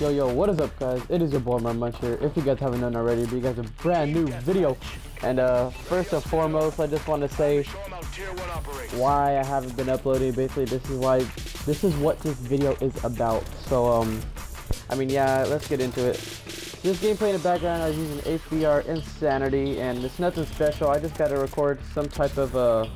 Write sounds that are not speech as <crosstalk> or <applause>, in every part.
Yo, yo, what is up, guys? It is your boy, Munch here. If you guys haven't known already, but you guys a brand new video. And uh, first and foremost, I just want to say why I haven't been uploading. Basically, this is why, this is what this video is about. So, um, I mean, yeah, let's get into it. This gameplay in the background, I was using HBR Insanity, and it's nothing special. I just got to record some type of, uh,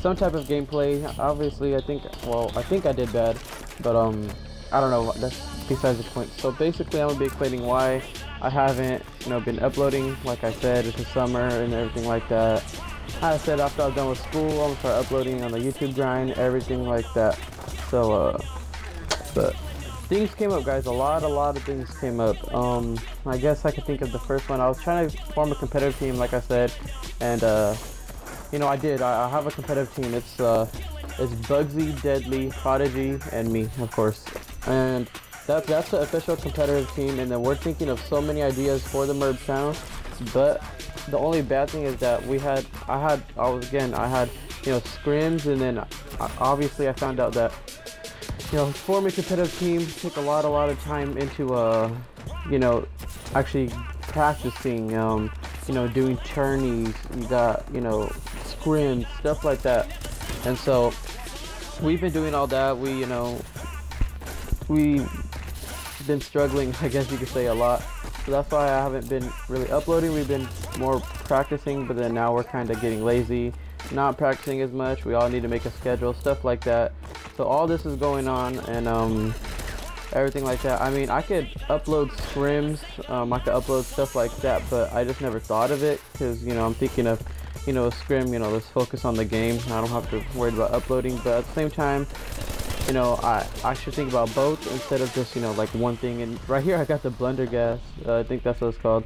some type of gameplay. Obviously, I think, well, I think I did bad, but, um, I don't know, that's besides the point. So basically, I'm gonna be explaining why I haven't, you know, been uploading. Like I said, it's the summer and everything like that. I said after I was done with school, I'm gonna start uploading on the YouTube grind, everything like that. So, uh, but things came up, guys. A lot, a lot of things came up. Um, I guess I could think of the first one. I was trying to form a competitive team, like I said, and uh, you know, I did. I, I have a competitive team. It's uh, it's Bugzy, Deadly, Prodigy, and me, of course and that, that's the official competitive team and then we're thinking of so many ideas for the merge channel but the only bad thing is that we had I had I was again I had you know scrims and then obviously I found out that you know forming a competitive team take a lot a lot of time into uh you know actually practicing um you know doing tourneys you got you know scrims stuff like that and so we've been doing all that we you know we've been struggling, <laughs> I guess you could say, a lot. So that's why I haven't been really uploading. We've been more practicing, but then now we're kind of getting lazy, not practicing as much. We all need to make a schedule, stuff like that. So all this is going on, and um, everything like that. I mean, I could upload scrims, um, I could upload stuff like that, but I just never thought of it because, you know, I'm thinking of, you know, scrim, you know, let's focus on the game. I don't have to worry about uploading, but at the same time, you know, I, I should think about both instead of just, you know, like one thing. And right here I got the Blundergas. Uh, I think that's what it's called.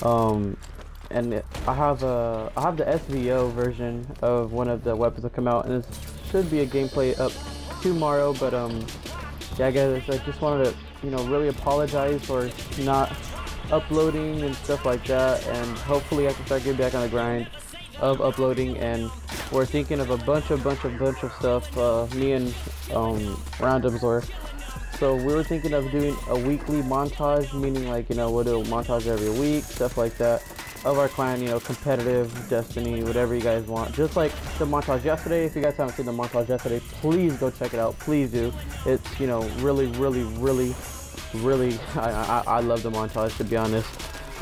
Um, and I have a, I have the SVO version of one of the weapons that come out, and it should be a gameplay up tomorrow. But um, yeah, guys, I just wanted to, you know, really apologize for not uploading and stuff like that. And hopefully I can start getting back on the grind of uploading and we're thinking of a bunch of bunch of bunch of stuff uh, me and um, were so we were thinking of doing a weekly montage meaning like you know we'll do a montage every week stuff like that of our clan you know competitive destiny whatever you guys want. Just like the montage yesterday if you guys haven't seen the montage yesterday please go check it out. Please do. It's you know really really really really <laughs> I, I, I love the montage to be honest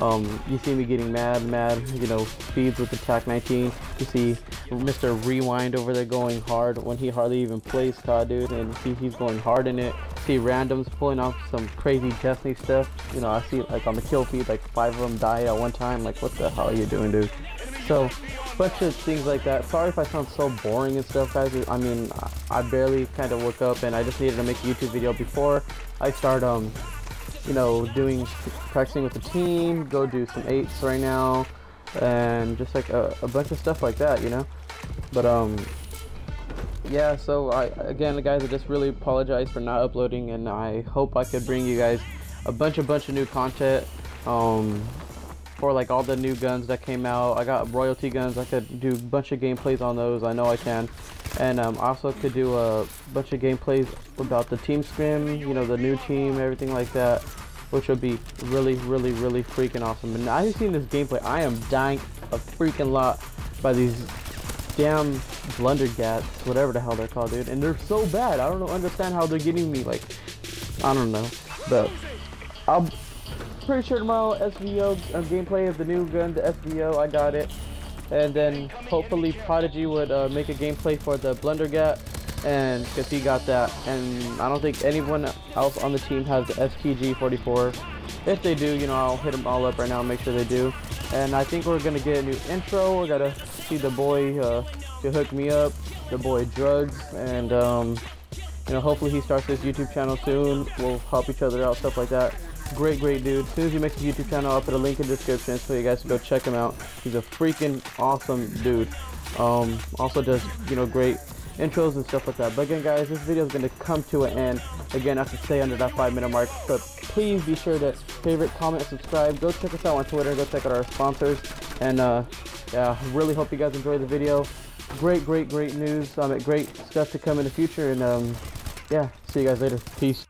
um, you see me getting mad, mad, you know, speeds with the TAC-19. You see Mr. Rewind over there going hard when he hardly even plays COD, dude, and see he's going hard in it. See randoms pulling off some crazy Destiny stuff. You know, I see like on the kill feed, like five of them die at one time. Like, what the hell are you doing, dude? So, bunch of things like that. Sorry if I sound so boring and stuff, guys. I mean, I barely kind of woke up and I just needed to make a YouTube video before I start um you know, doing practicing with the team, go do some eights right now, and just like a, a bunch of stuff like that, you know. But um, yeah. So I again, guys, I just really apologize for not uploading, and I hope I could bring you guys a bunch, of bunch of new content. Um, for like all the new guns that came out. I got royalty guns. I could do a bunch of gameplays on those. I know I can. And um, also could do a bunch of gameplays about the team scrim, you know, the new team, everything like that, which would be really, really, really freaking awesome. And I've seen this gameplay. I am dying a freaking lot by these damn blundergats, whatever the hell they're called, dude. And they're so bad. I don't know, understand how they're getting me. Like, I don't know. But I'm pretty sure tomorrow SVO uh, gameplay of the new gun, the SVO. I got it. And then hopefully Prodigy would uh, make a gameplay for the Blender Blundergat and because he got that. And I don't think anyone else on the team has the STG44 if they do you know I'll hit them all up right now and make sure they do. And I think we're gonna get a new intro. We gotta see the boy uh, to hook me up the boy drugs. And um, you know hopefully he starts his YouTube channel soon. We'll help each other out stuff like that Great, great dude. As soon as he makes a YouTube channel, I'll put a link in the description so you guys can go check him out. He's a freaking awesome dude. Um, also does, you know, great intros and stuff like that. But again, guys, this video is going to come to an end. Again, I have to stay under that five minute mark. But please be sure to favorite, comment, subscribe. Go check us out on Twitter. Go check out our sponsors. And uh, yeah, really hope you guys enjoyed the video. Great, great, great news. Um, great stuff to come in the future. And um, yeah, see you guys later. Peace.